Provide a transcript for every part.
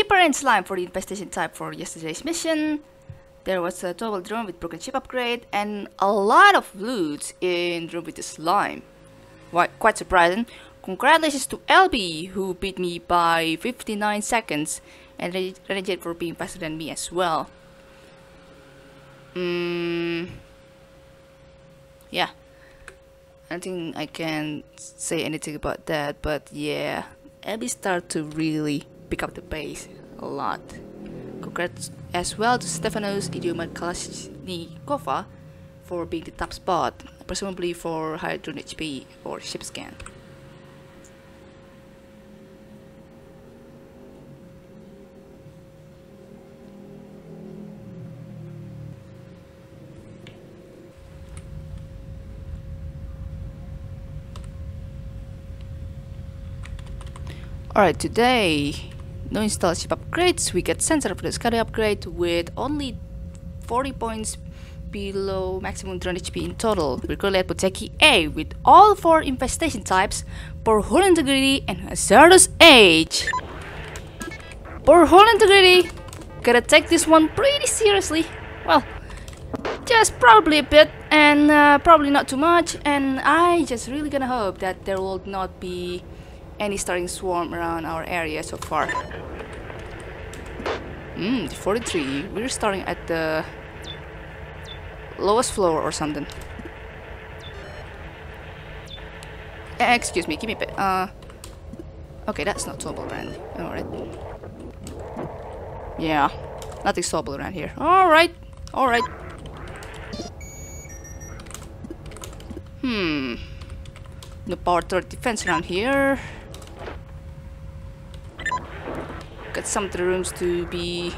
Leaper and Slime for the infestation type for yesterday's mission. There was a double drone with broken ship upgrade and a lot of loot in drone with the slime. Quite surprising. Congratulations to LB who beat me by 59 seconds and Renegade for being faster than me as well. Mm, yeah. I don't think I can say anything about that, but yeah, LB started to really pick up the pace a lot. Congrats as well to Stefanos Idioma Kalashnikova for being the top spot, presumably for higher drone HP or ship scan. Alright, today, no install ship upgrades, we get sensor for the Scotty upgrade with only 40 points below maximum drone HP in total. We're currently at Poteki A with all four infestation types, poor hull integrity and hazardous age. Poor hull integrity, gotta take this one pretty seriously. Well, just probably a bit and uh, probably not too much and I just really gonna hope that there will not be any starting swarm around our area so far. Hmm, 43. We're starting at the lowest floor or something. Eh, excuse me, give me a. Uh, okay, that's not Sobel brand. Alright. Yeah, nothing Sobel around here. Alright, alright. Hmm. No power turret defense around here. Got some of the rooms to be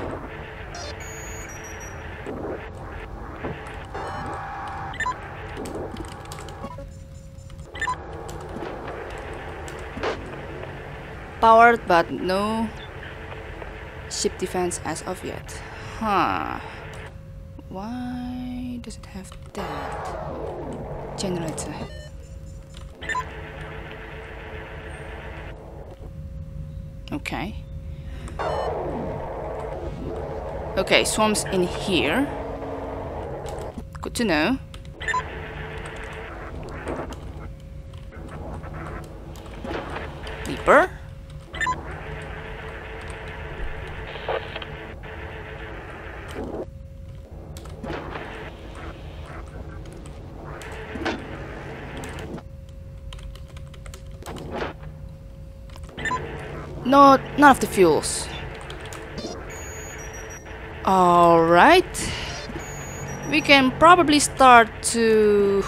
powered but no ship defense as of yet. Huh. Why does it have that? Generator. Okay. Okay, swarms in here. Good to know. Leaper. No, none of the fuels. Alright. We can probably start to...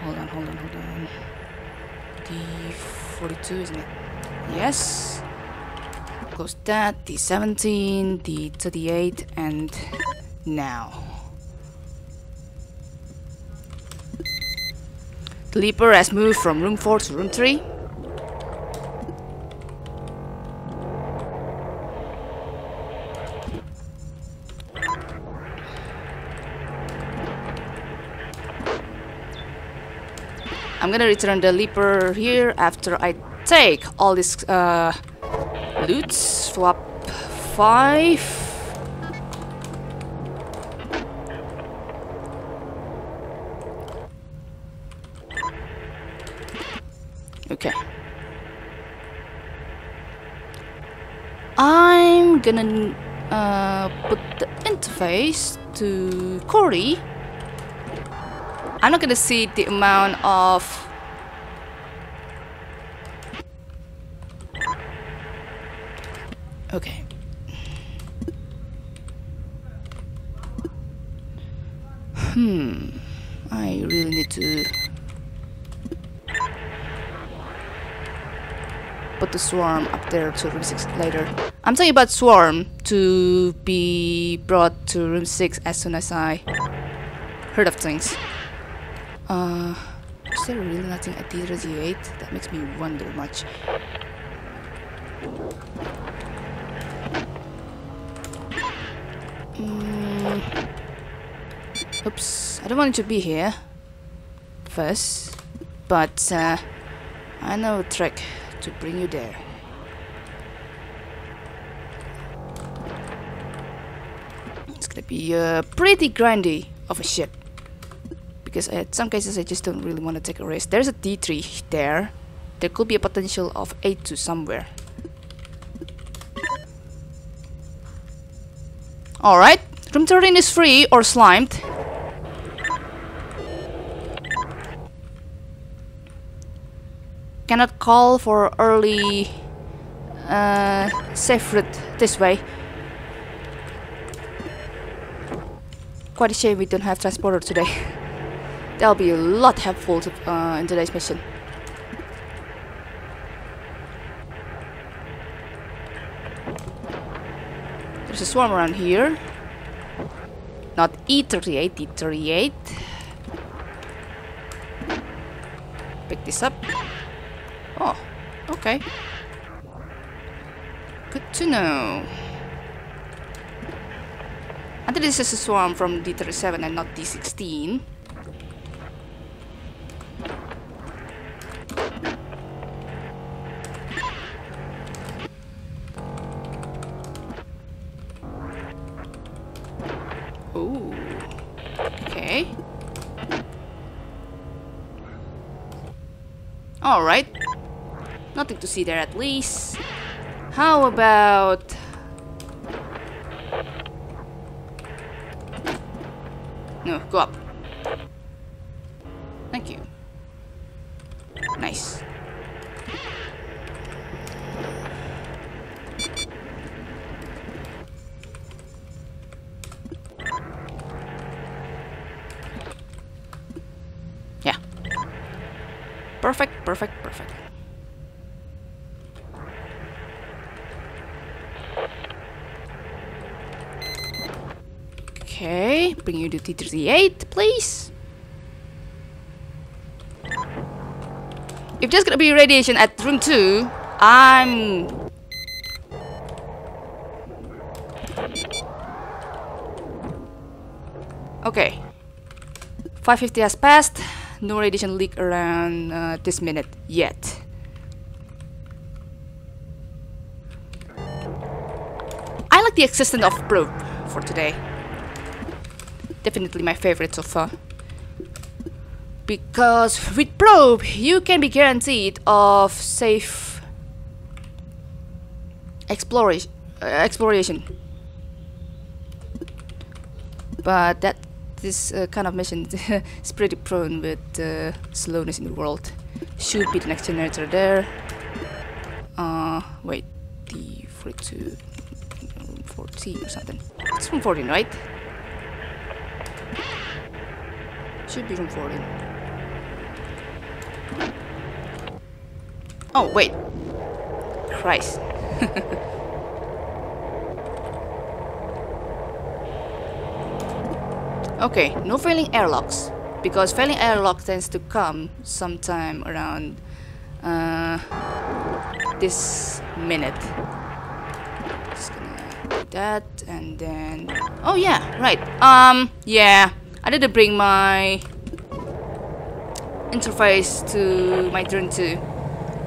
Hold on, hold on, hold on. D42, isn't it? Yes. Close that, D17, D38, and now. The Leaper has moved from room 4 to room 3. I'm gonna return the leaper here after I take all this uh, loot. Swap 5. Okay. I'm gonna uh, put the interface to Corey I'm not gonna see the amount of Okay. Hmm. I really need to put the swarm up there to room 6 later. I'm talking about swarm to be brought to room 6 as soon as I heard of things. Uh, is there really nothing at the eight? That makes me wonder much. Mm. Oops, I don't want to be here first, but uh, I know a trick to bring you there. It's gonna be uh, pretty grandy of a ship. Because in some cases I just don't really want to take a risk. There's a D3 there. There could be a potential of A2 somewhere. Alright, room 13 is free or slimed. Cannot call for early uh, safe route this way. Quite a shame we don't have transporter today. That'll be a lot helpful to, uh, in today's mission. There's a swarm around here. Not E38, E38. Pick this up. Oh, okay. Good to know. I think this is a swarm from D37 and not D16. Nothing to see there at least. How about... No, go up. Thank you. Nice. Yeah. Perfect, perfect, perfect. Bring you to T38, please. If there's gonna be radiation at room 2, I'm... Okay. 550 has passed. No radiation leak around uh, this minute yet. I like the existence of probe for today. Definitely my favorite so far. Because with probe, you can be guaranteed of safe exploration. Uh, exploration. But that this uh, kind of mission is pretty prone with uh, slowness in the world. Should be the next generator there. Uh, wait, the 42, 14 or something. It's room 14, right? Should be 14. Oh, wait. Christ. okay, no failing airlocks. Because failing airlock tends to come sometime around uh, this minute. Just gonna do that and then... Oh yeah, right. Um, yeah. I need to bring my interface to my turn 2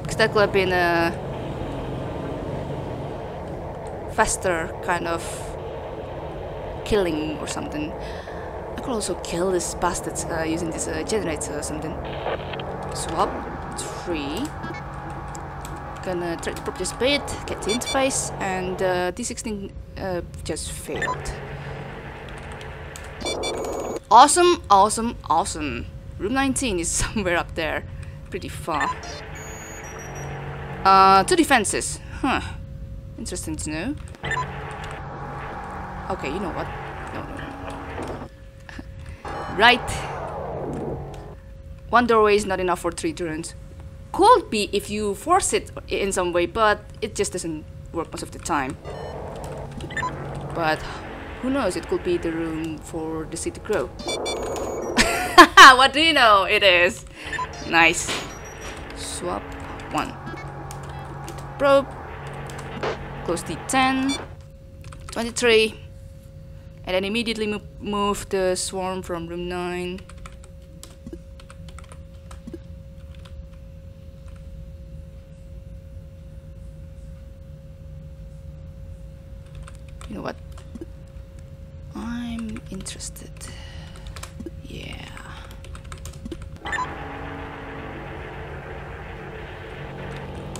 because that could have been a faster kind of killing or something. I could also kill this bastard uh, using this uh, generator or something. Swap 3. Gonna try to bit, get the interface, and uh, D16 uh, just failed. Awesome, awesome, awesome. Room 19 is somewhere up there. Pretty far. Uh, two defenses. Huh. Interesting to know. Okay, you know what? No, no, right. One doorway is not enough for three turns. Could be if you force it in some way, but it just doesn't work most of the time. But who knows, it could be the room for the city grow. what do you know? It is. Nice. Swap one. Probe. Close D10. 23. And then immediately mo move the swarm from room 9. You know what? Interested. Yeah.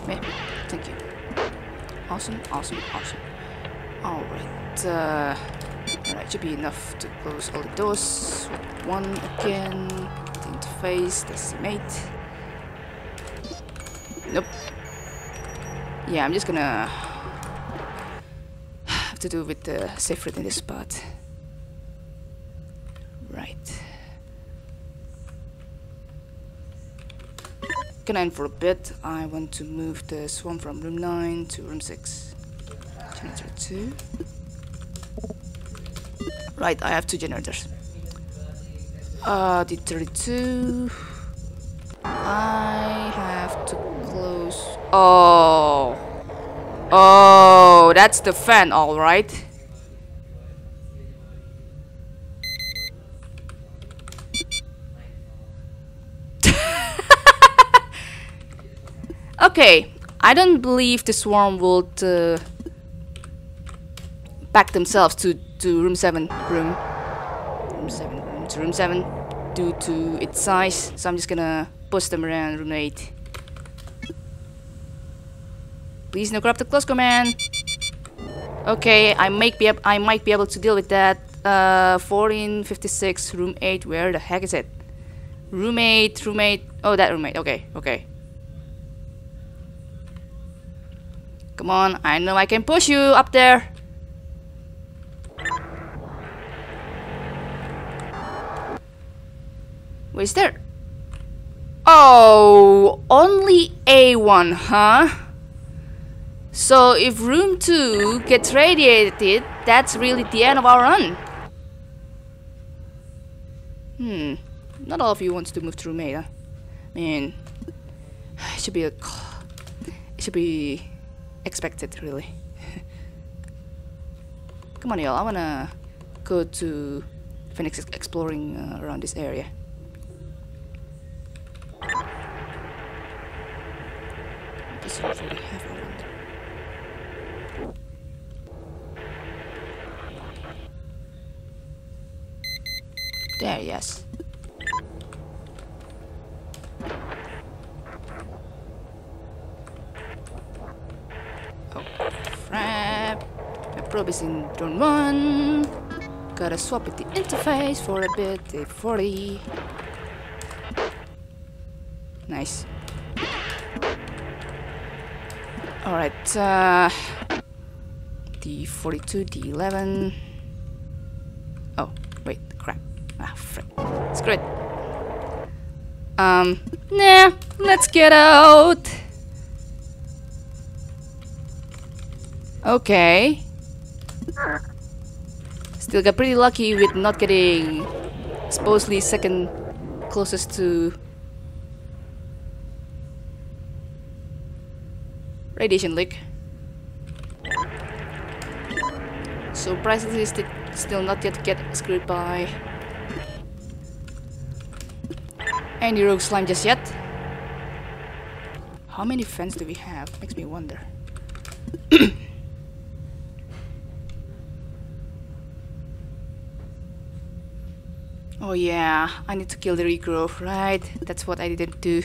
Yeah, thank you. Awesome, awesome, awesome. Alright, uh, alright, should be enough to close all the doors. One again, the interface, decimate. Nope. Yeah, I'm just gonna have to do with the safe route in this spot. Right. Can I end for a bit? I want to move the swarm from room 9 to room 6. Generator 2. Right, I have two generators. Uh, D32. I have to close. Oh. Oh, that's the fan, alright. Okay, I don't believe the swarm will uh, back themselves to, to room 7 room. Room 7 room to room 7 due to its size, so I'm just gonna push them around room 8. Please no corrupted close command. Okay, I might be I might be able to deal with that. Uh, 1456, room 8. Where the heck is it? Roommate, roommate. Oh, that roommate. Okay, okay. Come on, I know I can push you up there. Where's there? Oh, only A1, huh? So if room 2 gets radiated, that's really the end of our run. Hmm, not all of you wants to move to room 8, huh? I mean, it should be a... It should be expected, really. Come on, y'all, I wanna go to Phoenix exploring uh, around this area. This one's really heavy around. There, yes. Oh, crap. Probe is in drone 1. Gotta swap with the interface for a bit. A40. Nice. Alright, uh, D42, D11. Oh, wait, crap. Ah, frick. Screw it. Um, nah, let's get out. Okay. Still got pretty lucky with not getting supposedly second closest to radiation leak. Surprisingly, st still not yet get screwed by any rogue slime just yet. How many fans do we have? Makes me wonder. oh yeah, I need to kill the regrowth, right? That's what I didn't do.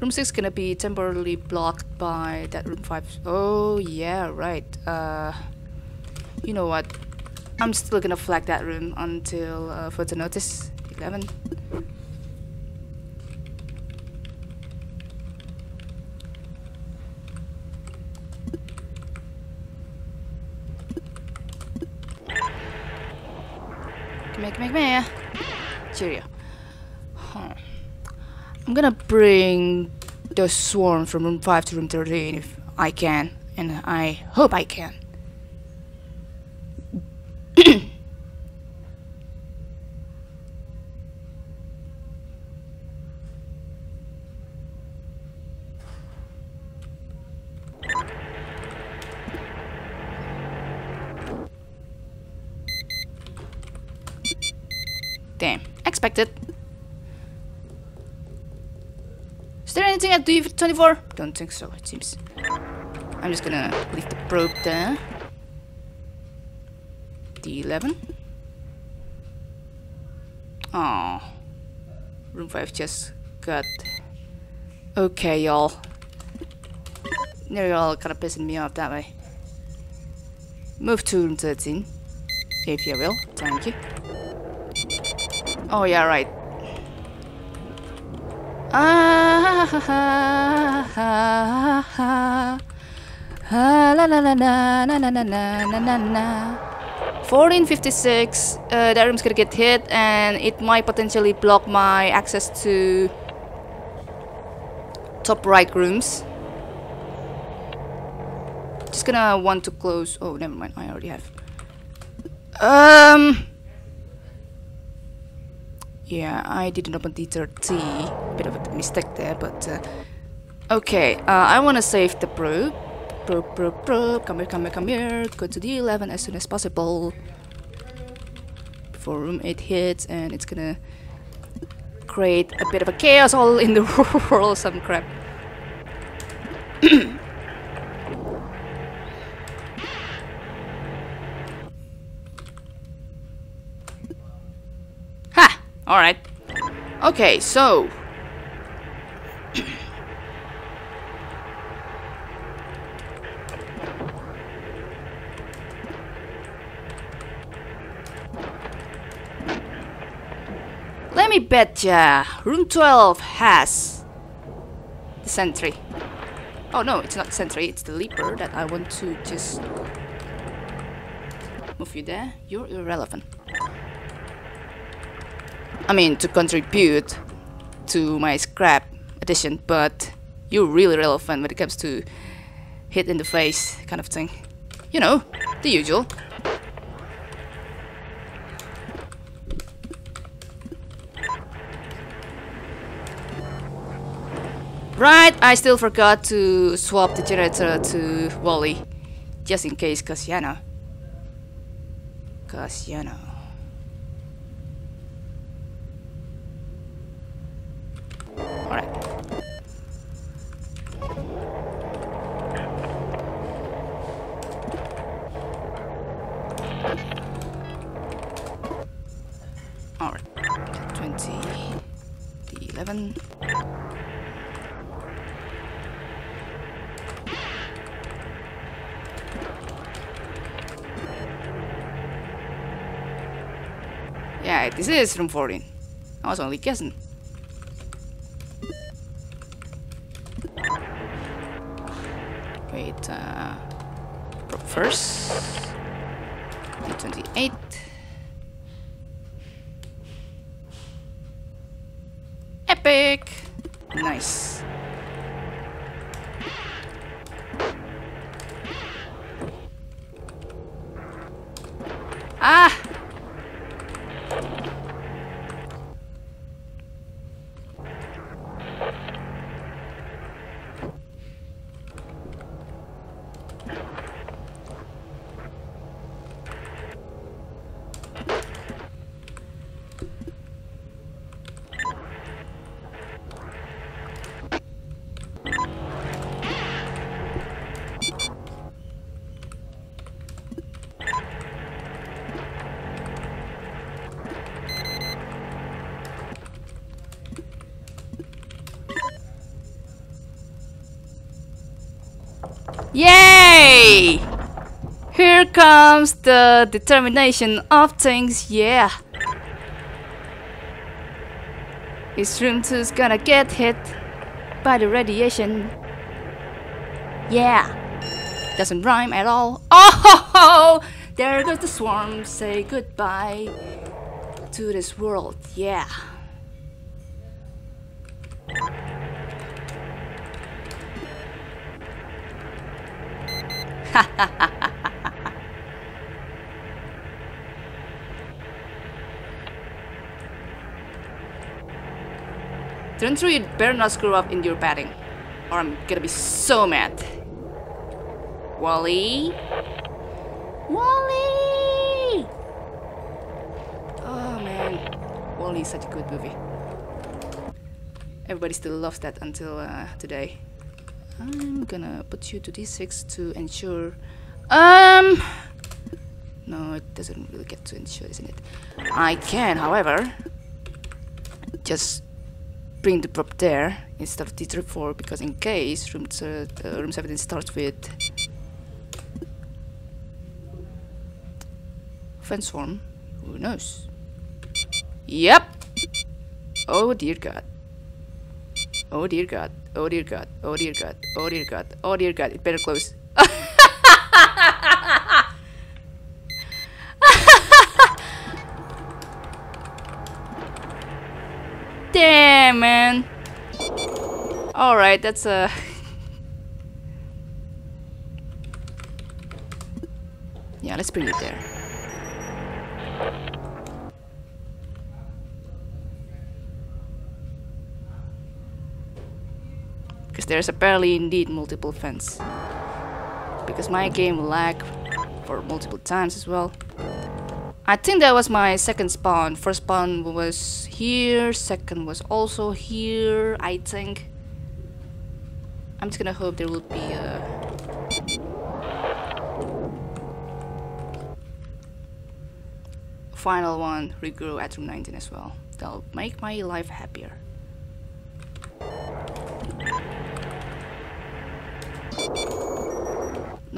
Room 6 gonna be temporarily blocked by that room 5. Oh, yeah, right. Uh, you know what? I'm still gonna flag that room until uh, further notice. 11. Here. Cheerio. Huh. I'm gonna bring the swarm from room 5 to room 13 if I can. And I hope I can. Damn, expected. Anything at D24? Don't think so, it seems. I'm just gonna leave the probe there. D11. Oh, room 5 just got... Okay, y'all. Now you're all kind of pissing me off that way. Move to room 13, if you will. Thank you. Oh yeah, right. Ah, ha, ha, ha, ha. Ah, la la la la na na na na na na na. 1456. Uh, that room's gonna get hit, and it might potentially block my access to top right rooms. Just gonna want to close. Oh, never mind. I already have. Um. Yeah, I didn't open D30. Bit of a mistake there, but uh, okay. Uh, I want to save the probe. Probe, probe, probe. Come here, come here, come here. Go to D11 as soon as possible before room 8 hits, and it's gonna create a bit of a chaos all in the world. Some crap. ha! Alright. Okay, so. Let me bet ya, room 12 has the sentry. Oh no, it's not sentry, it's the leaper that I want to just move you there. You're irrelevant. I mean, to contribute to my scrap edition, but you're really relevant when it comes to hit in the face kind of thing. You know, the usual. Right, I still forgot to swap the generator to Wally. Just in case, cause you know. Cause you know. Alright. Alright. 20. D11. Yeah, this is room 14. I was only guessing. Ah! Yay! Here comes the determination of things, yeah. Is room 2's gonna get hit by the radiation. Yeah. Doesn't rhyme at all. Oh, there goes the swarm. Say goodbye to this world, yeah. Turn through, you better not screw up in your batting. Or I'm gonna be so mad. Wally? Wally! Oh man. Wally is such a good movie. Everybody still loves that until uh, today. I'm gonna put you to d6 to ensure. Um. No, it doesn't really get to ensure, isn't it? I can, however, just bring the prop there instead of d 4 because in case room, uh, room 17 starts with fence form, who knows? Yep! Oh dear god. Oh dear god. Oh dear god. Oh dear god. Oh dear god. Oh dear god. It better close. Damn, man. Alright, that's uh, a... yeah, let's bring it there. Because there's apparently indeed multiple fans. Because my game lag for multiple times as well. I think that was my second spawn. First spawn was here, second was also here, I think. I'm just gonna hope there will be a... Final one, regrow at room 19 as well. That'll make my life happier.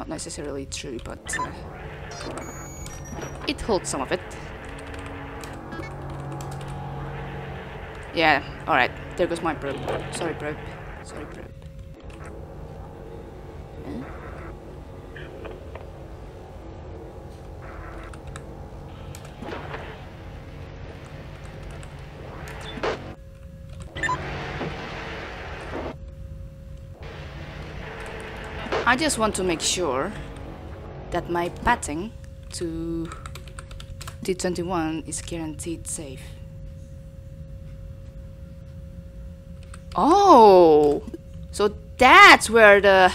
Not necessarily true, but... Uh, it holds some of it. Yeah, alright. There goes my probe. Sorry, probe. Sorry, probe. I just want to make sure that my patting to D21 is guaranteed safe. Oh! So that's where the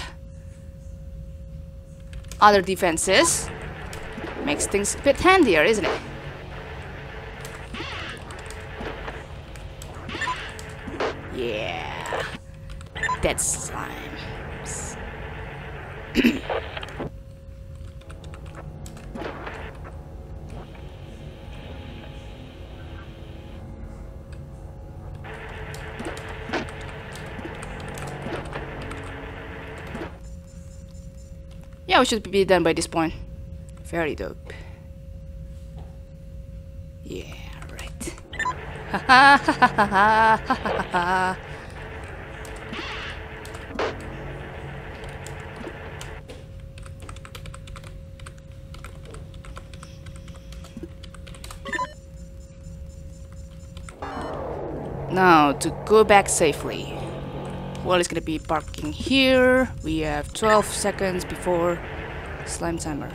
other defense is. Makes things a bit handier, isn't it? Yeah. That's slime. Yeah, we should be done by this point. Very dope. Yeah, right. now, to go back safely. Well, it's gonna be parking here. We have 12 seconds before slime timer.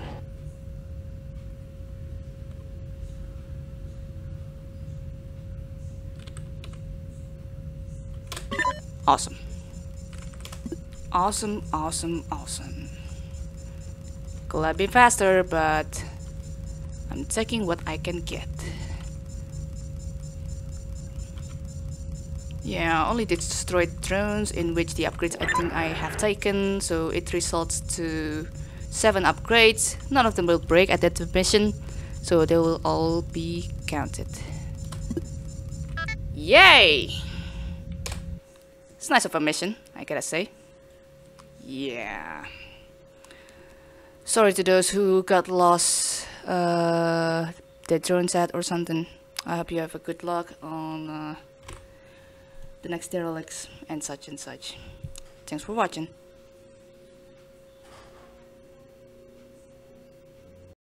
Awesome. Awesome, awesome, awesome. Could have been faster, but I'm taking what I can get. Yeah, only destroyed drones in which the upgrades I think I have taken, so it results to 7 upgrades. None of them will break at that mission, so they will all be counted. Yay! It's nice of a mission, I gotta say. Yeah. Sorry to those who got lost uh, their drone set or something. I hope you have a good luck on uh, the next derelicts and such and such. Thanks for watching.